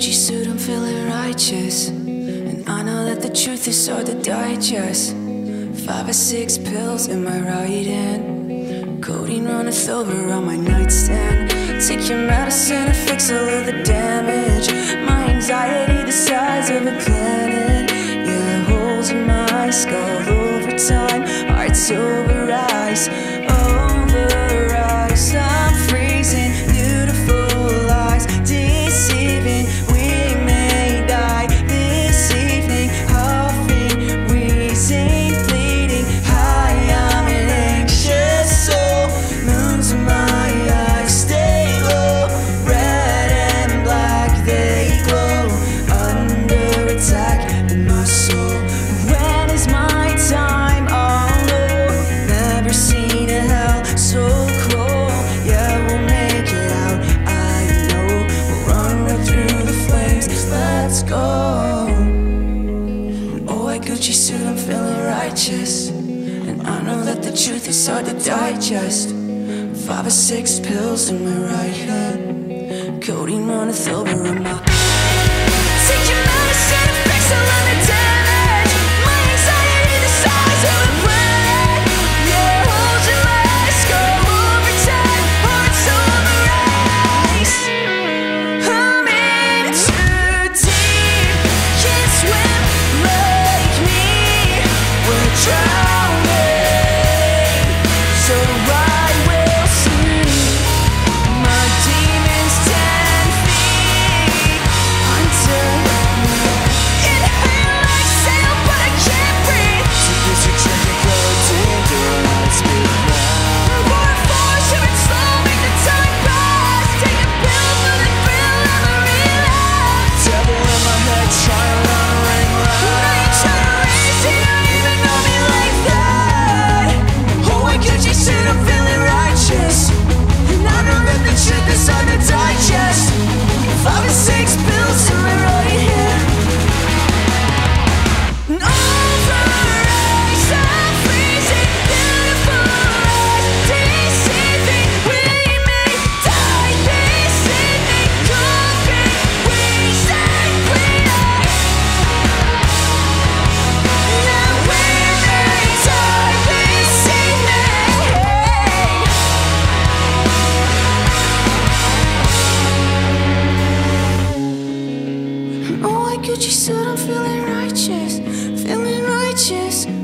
Gucci suit, I'm feeling righteous. And I know that the truth is hard to digest. Five or six pills in my right hand. Codeine runneth over on my nightstand. Take your medicine and fix all of the damage. My anxiety, the size of a planet. Yeah, holes in my skull over time. Hearts over eyes, righteous. And I know that the truth is hard to digest. Five or six pills in my right hand. Codeine over on my Oh, I could just said I'm feeling righteous, feeling righteous.